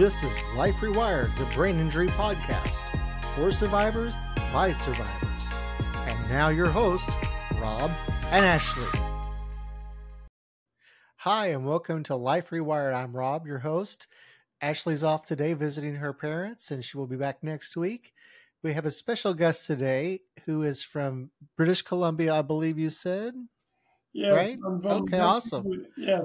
This is Life Rewired, the brain injury podcast for survivors by survivors. And now your host, Rob and Ashley. Hi, and welcome to Life Rewired. I'm Rob, your host. Ashley's off today visiting her parents, and she will be back next week. We have a special guest today who is from British Columbia, I believe you said. Yeah. Right? Okay, awesome. Yeah.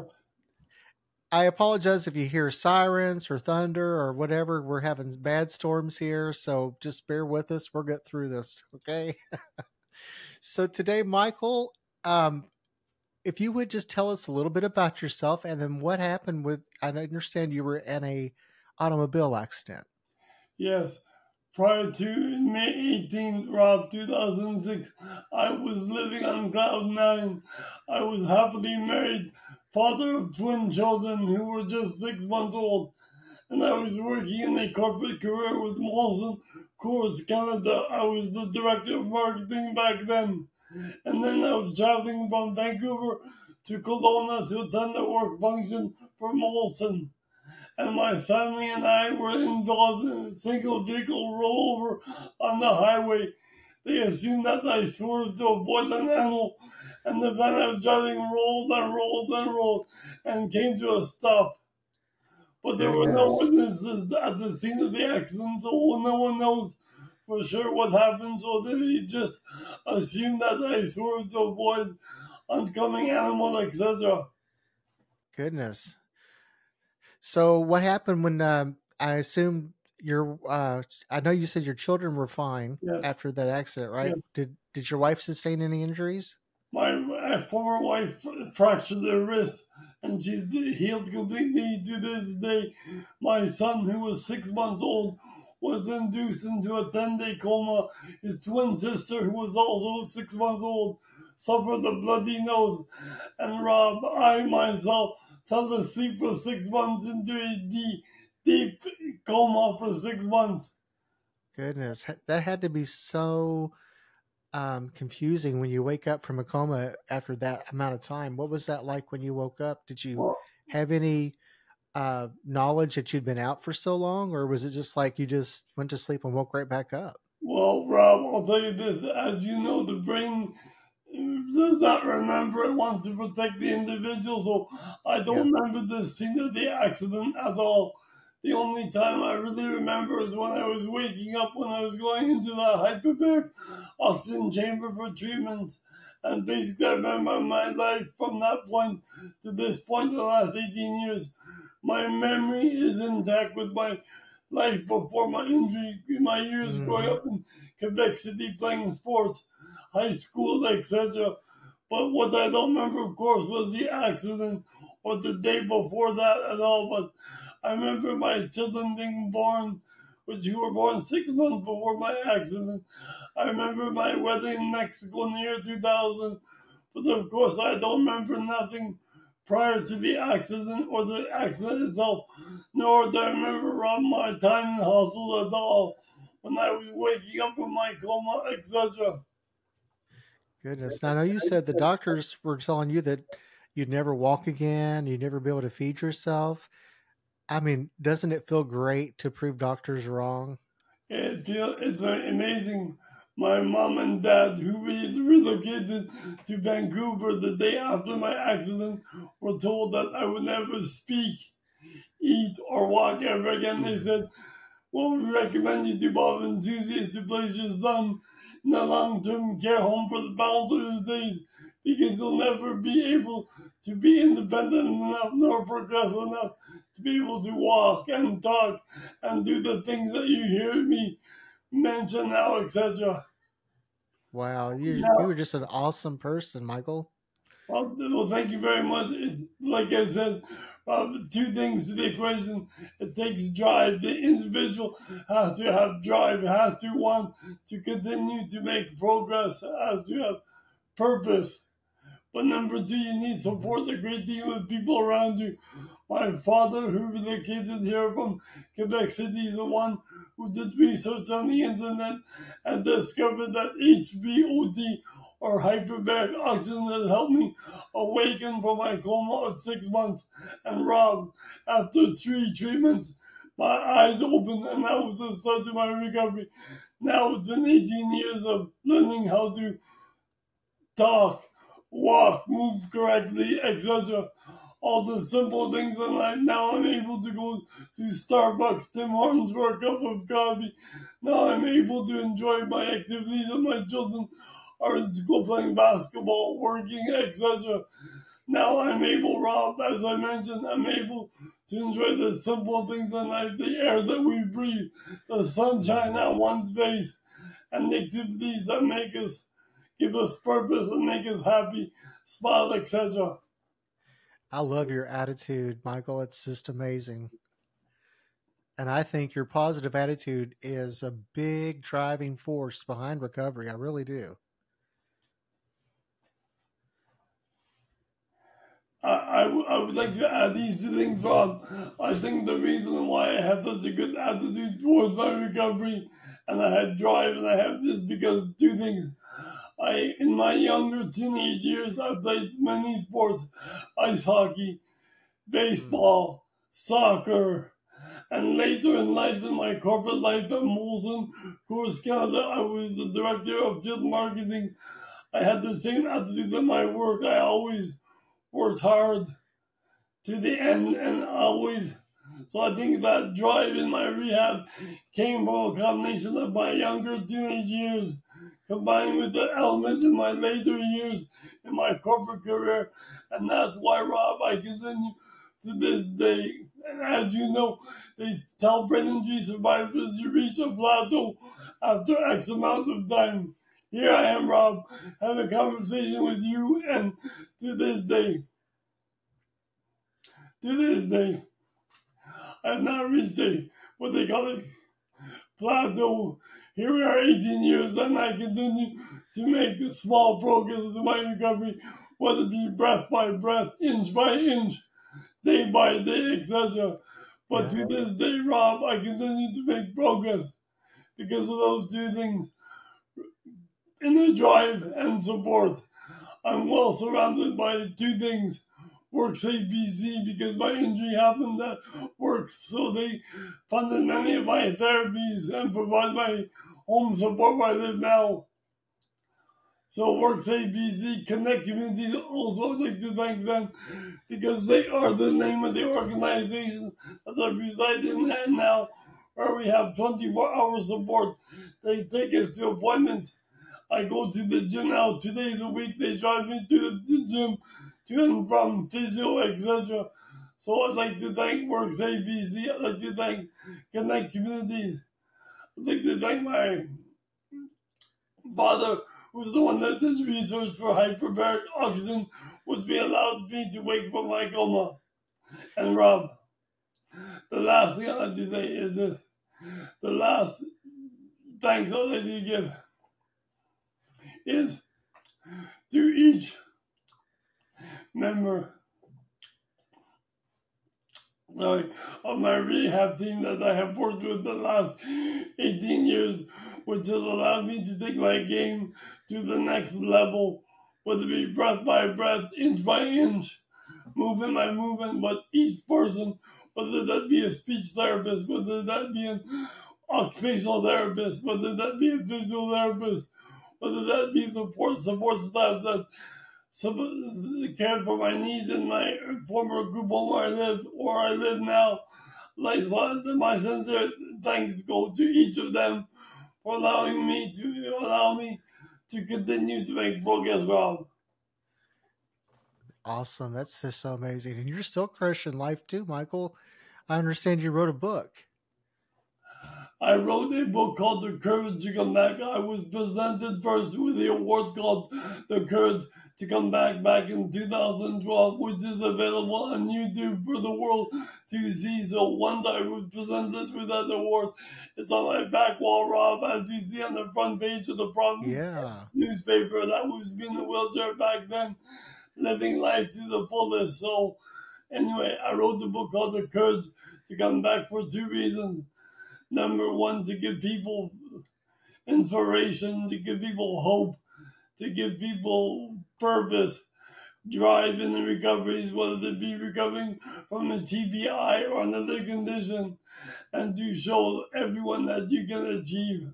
I apologize if you hear sirens or thunder or whatever. We're having bad storms here, so just bear with us. We'll get through this, okay? so today, Michael, um, if you would just tell us a little bit about yourself and then what happened with I understand you were in a automobile accident. Yes. Prior to May 18th, Rob 2006, I was living on cloud nine. I was happily married father of twin children who were just six months old, and I was working in a corporate career with Molson Coors Canada. I was the director of marketing back then, and then I was traveling from Vancouver to Kelowna to attend a work function for Molson. And my family and I were involved in a single vehicle rollover on the highway. They assumed that I swerved to avoid an animal and the van I was driving rolled and rolled and rolled and came to a stop. But there were no witnesses at the scene of the accident, so no one knows for sure what happened. So they just assumed that I swerved to avoid oncoming animal, etc. Goodness. So what happened when uh, I assume your uh, I know you said your children were fine Yes. after that accident, right? Yes. Did did your wife sustain any injuries? My, former wife fractured her wrist and she's healed completely to this day. My son, who was six months old, was induced into a 10 day coma. His twin sister, who was also six months old, suffered a bloody nose. And Rob, I myself fell asleep for six months into a deep, deep coma for six months. Goodness, that had to be so um, confusing when you wake up from a coma after that amount of time. What was that like when you woke up? Did you Well, have any uh, knowledge that you'd been out for so long, or was it just like you just went to sleep and woke right back up? Well, Rob, I'll tell you this. As you know, the brain does not remember. It wants to protect the individual. So I don't remember the scene of the accident at all. The only time I really remember is when I was waking up when I was going into the hyperbaric oxygen chamber for treatment. And basically, I remember my life from that point to this point, the last 18 years. My memory is intact with my life before my injury, my years hmm. growing up in Quebec City playing sports, high school, etc. But what I don't remember, of course, was the accident or the day before that at all. But I remember my children being born, which you were born six months before my accident. I remember my wedding in Mexico in the year 2000. But of course, I don't remember nothing prior to the accident or the accident itself, nor do I remember around my time in the hospital at all when I was waking up from my coma, etc. Goodness. Now, I know you said the doctors were telling you that you'd never walk again, you'd never be able to feed yourself. I mean, doesn't it feel great to prove doctors wrong? It feel it's amazing. My mom and dad, who re- relocated to Vancouver the day after my accident, were told that I would never speak, eat, or walk ever again. They said, "What we recommend you to Bob and Susie is to place your son in a long-term care home for the balance of his days, because he'll never be able to be independent enough nor progressive enough to be able to walk and talk and do the things that you hear me mention now, etc. Wow, you No. you were just an awesome person, Michael. Well, well, thank you very much. It, like I said, um, two things to the equation. It takes drive. The individual has to have drive, has to want to continue to make progress, has to have purpose. But number two, you need support, a great team of people around you. My father, who relocated here from Quebec City, is the one who did research on the internet and discovered that HBOT or hyperbaric oxygen has helped me awaken from my coma of six months. And Rob, after three treatments, my eyes opened, and that was the start of my recovery. Now it's been 18 years of learning how to talk, walk, move correctly, etc. All the simple things in life. Now I'm able to go to Starbucks, Tim Hortons for a cup of coffee. Now I'm able to enjoy my activities and my children are in school playing basketball, working, etc. Now I'm able, Rob, as I mentioned, I'm able to enjoy the simple things in life, the air that we breathe, the sunshine on one's face, and the activities that make us give us purpose and make us happy, smile, etc. I love your attitude, Michael. It's just amazing. And I think your positive attitude is a big driving force behind recovery. I really do. I, I, would like to add these two things, Rob. I think the reason why I have such a good attitude towards my recovery and I have drive and I have this because two things. I, in my younger teenage years, I played many sports ice hockey, baseball, soccer, and later in life, in my corporate life at Molson Coors Canada, I was the director of field marketing. I had the same attitude in my work. I always worked hard to the end and always. So I think that drive in my rehab came from a combination of my younger teenage years combined with the elements in my later years in my corporate career. And that's why, Rob, I continue to this day. And as you know, they tell brain injury survivors you reach a plateau after X amount of time. Here I am, Rob, having a conversation with you, and to this day, to this day, I have not reached a what they call it plateau. Here we are, 18 years, and I continue to make small progress in my recovery, whether it be breath by breath, inch by inch, day by day, etc. But yeah. to this day, Rob, I continue to make progress because of those two things inner drive and support. I'm well surrounded by two things. WorkSafe BC because my injury happened at work, so they funded many of my therapies and provide my home support live now. So WorkSafe BC Connect Community also like to thank them because they are the name of the organization that I reside in and now where we have 24 hour support. They take us to appointments I go to the gym now two days a week. They drive me to the gym to and from physio, etc. So I'd like to thank Works BC. I'd like to thank Connect Communities. I'd like my father, who's the one that did research for hyperbaric oxygen, which be allowed me to wake from my coma. And Rob, the last thing I'd like to say is this. The last thanks I'd like to give is to each member of my rehab team that I have worked with the last 18 years, which has allowed me to take my game to the next level, whether it be breath by breath, inch by inch, movement by movement, but each person, whether that be a speech therapist, whether that be an occupational therapist, whether that be a physical therapist, whether that be the support, support staff that cared for my needs in my former group home where I lived or I live now. Like my sincere thanks go to each of them for allowing me to allow me to continue to make progress, Rob. Awesome. That's just so amazing. And you're still crushing life too, Michael. I understand you wrote a book. I wrote a book called The Courage to Come Back. I was presented first with the award called The Courage to Come Back back in 2012, which is available on YouTube for the world to see. So once I was presented with that award, it's on my back wall, Rob, as you see on the front page of the Province yeah. newspaper. That was me in a wheelchair back then, living life to the fullest. So anyway, I wrote the book called The Courage to Come Back for two reasons number one, to give people inspiration, to give people hope, to give people purpose, drive in the recoveries, whether they be recovering from a TBI or another condition, and to show everyone that you can achieve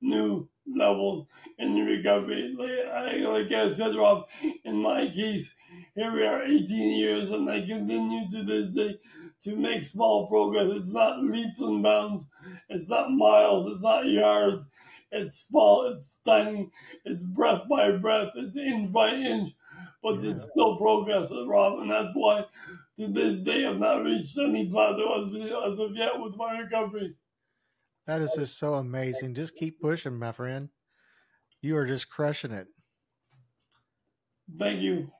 new levels in the recovery. Like I, like I said, Rob, in my case, here we are 18 years, and I continue to this day to make small progress. It's not leaps and bounds, it's not miles, it's not yards. It's small, it's tiny, it's breath by breath, it's inch by inch, but yeah. it's still progress, Rob, and that's why to this day I've not reached any plateau as, as of yet with my recovery. That is just so amazing. Just keep pushing, my friend. You are just crushing it. Thank you.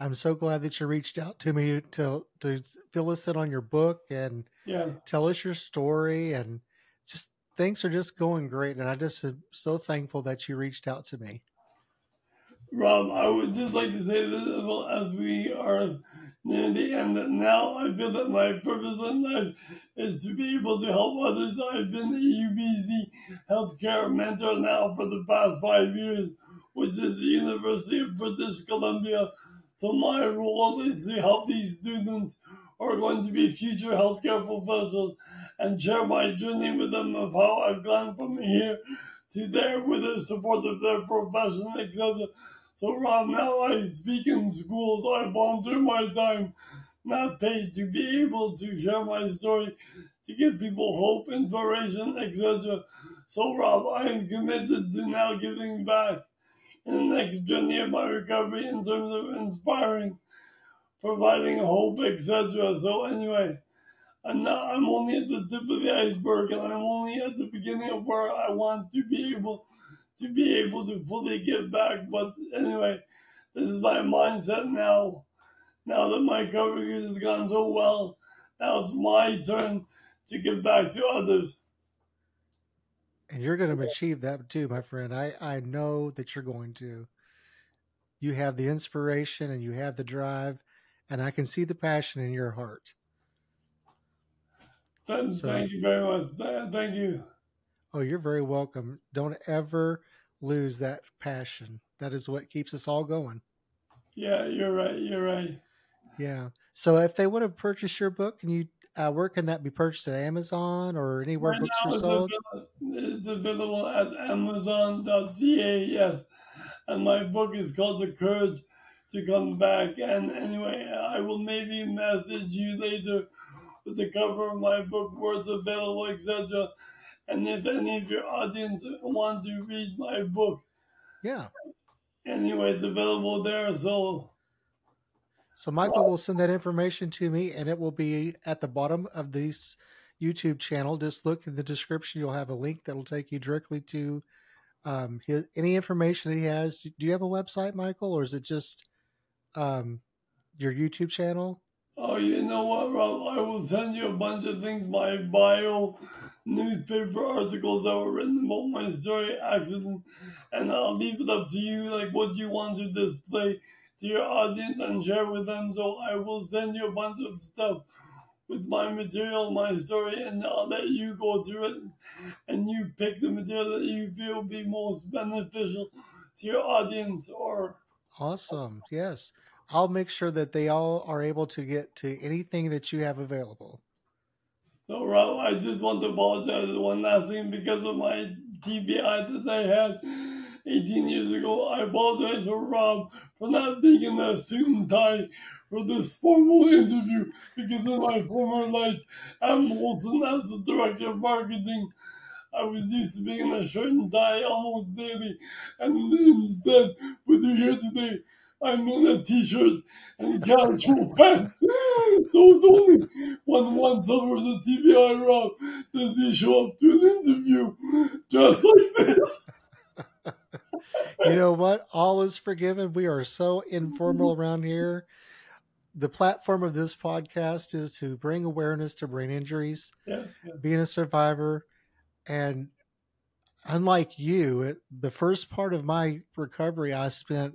I'm so glad that you reached out to me to to fill us in on your book and yeah. tell us your story and just things are just going great and I just am so thankful that you reached out to me. Rob, I would just like to say this as we are near the end that now I feel that my purpose in life is to be able to help others. I've been the UBC healthcare mentor now for the past five years, which is the University of British Columbia. So my role is to help these students who are going to be future healthcare professionals and share my journey with them of how I've gone from here to there with the support of their profession, etc. So Rob, now I speak in schools, I volunteer my time, not paid, to be able to share my story, to give people hope, inspiration, etc. So Rob, I am committed to now giving back in the next journey of my recovery in terms of inspiring, providing hope, etc. So anyway, I'm not I'm only at the tip of the iceberg and I'm only at the beginning of where I want to be able to be able to fully get back. But anyway, this is my mindset now. Now that my coverage has gone so well, now it's my turn to give back to others. And you're going to achieve that too, my friend. I, I know that you're going to. You have the inspiration and you have the drive, and I can see the passion in your heart. Thank, so, thank you very much. Thank you. Oh, you're very welcome. Don't ever lose that passion. That is what keeps us all going. Yeah, you're right. You're right. Yeah. So if they want to purchase your book, can you uh, where can that be purchased at Amazon or anywhere right books are sold? It's available at Amazon.ca. Yes, and my book is called The Courage to Come Back. And anyway, I will maybe message you later with the cover of my book, words available, etc. And if any of your audience want to read my book, yeah. Anyway, it's available there. So, so Michael will send that information to me, and it will be at the bottom of this YouTube channel. Just look in the description; you'll have a link that will take you directly to um, his, any information that he has. Do you have a website, Michael, or is it just um, your YouTube channel? Oh, you know what, Rob? I will send you a bunch of things. My bio, newspaper articles that were written about my story accident, and I'll leave it up to you, like what you want to display to your audience and share with them. So I will send you a bunch of stuff with my material, my story, and I'll let you go through it, and you pick the material that you feel be most beneficial to your audience or. Awesome. Yes. I'll make sure that they all are able to get to anything that you have available. So, Rob, I just want to apologize one last thing because of my TBI that I had 18 years ago. I apologize for Rob for not being in a suit and tie for this formal interview because in my former life at Molson as the director of marketing, I was used to being in a shirt and tie almost daily. And instead, with you here today, I'm in a t-shirt and casual pants. so it's only when one the TBI Rob does he show up to an interview just like this. you know what? All is forgiven. We are so informal around here. The platform of this podcast is to bring awareness to brain injuries, yeah, yeah. being a survivor, and unlike you, it, the first part of my recovery I spent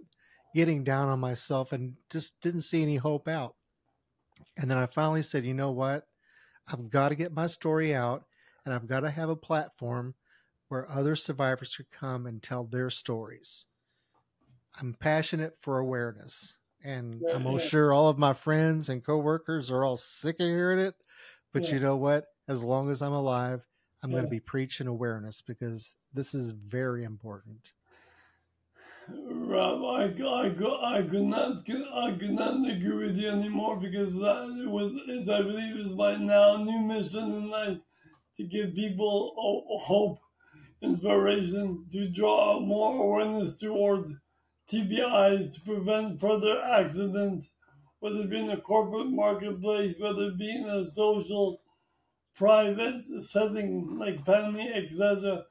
getting down on myself and just didn't see any hope out. And then I finally said, you know what? I've got to get my story out and I've got to have a platform where other survivors could come and tell their stories. I'm passionate for awareness. And Yeah, I'm yeah. sure all of my friends and coworkers are all sick of hearing it. But Yeah. you know what? As long as I'm alive, I'm going to be preaching awareness because this is very important. Rob, I, I, I could not I could not agree with you anymore because that was is I believe is my now new mission in life to give people hope, inspiration, to draw more awareness towards TBIs to prevent further accidents, whether it be in a corporate marketplace, whether it be in a social, private setting like family, etc.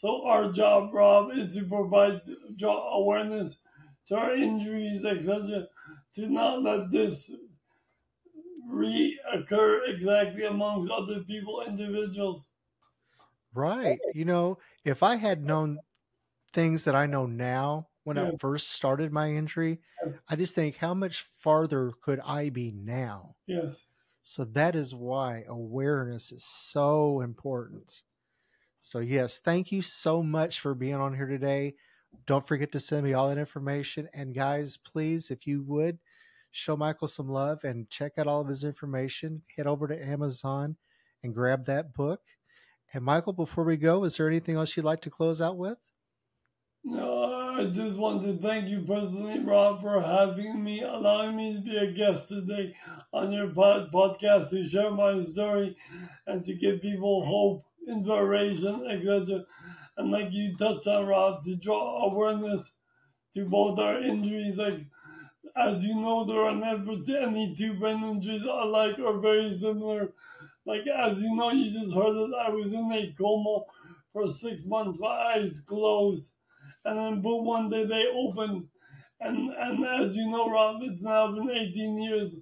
So our job, Rob, is to provide awareness to our injuries, etc., to not let this reoccur exactly amongst other people, individuals. Right. You know, if I had known things that I know now when I first started my injury, I just think how much farther could I be now? Yes. So that is why awareness is so important. So, yes, thank you so much for being on here today. Don't forget to send me all that information. And, guys, please, if you would, show Michael some love and check out all of his information. Head over to Amazon and grab that book. And, Michael, before we go, is there anything else you'd like to close out with? No, I just want to thank you personally, Rob, for having me, allowing me to be a guest today on your pod- podcast to share my story and to give people hope, inspiration, etc. And like you touched on, Rob, to draw awareness to both our injuries. Like, as you know, there are never any two brain injuries alike or very similar. Like, as you know, you just heard that I was in a coma for six months, my eyes closed and then boom, one day they opened. And and as you know, Rob, it's now been 18 years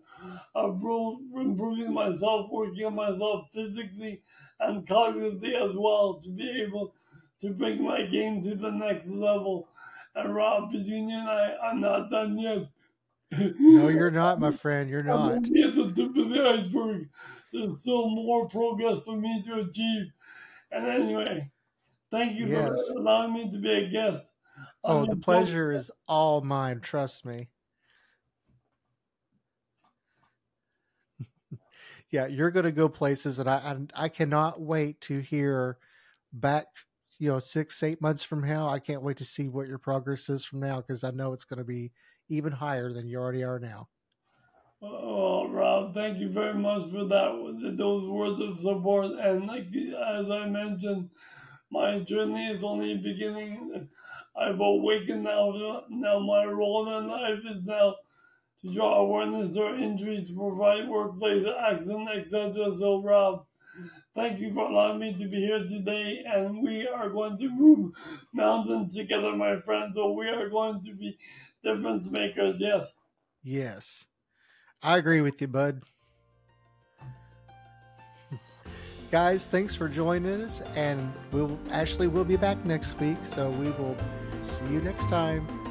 of ro- improving myself, working on myself physically and cognitively as well to be able to bring my game to the next level. And Rob, you and I, I'm not done yet. No, you're not, my friend. You're not. I'm at the tip of the iceberg. There's still more progress for me to achieve. And anyway, thank you Yes. for allowing me to be a guest. Oh, the pleasure is all mine. Trust me. Yeah, you're going to go places, and I, I I cannot wait to hear back. You know, six eight months from now, I can't wait to see what your progress is from now because I know it's going to be even higher than you already are now. Oh, Rob, thank you very much for that. Those words of support, and like as I mentioned, my journey is only beginning. I've awakened now. Now my role in life is now to draw awareness to injuries, to provide workplace accident, etc. So, Rob, thank you for allowing me to be here today, and we are going to move mountains together, my friends. So we are going to be difference makers. Yes. Yes, I agree with you, bud. Guys, thanks for joining us, and we'll Ashley will be back next week, so we will see you next time.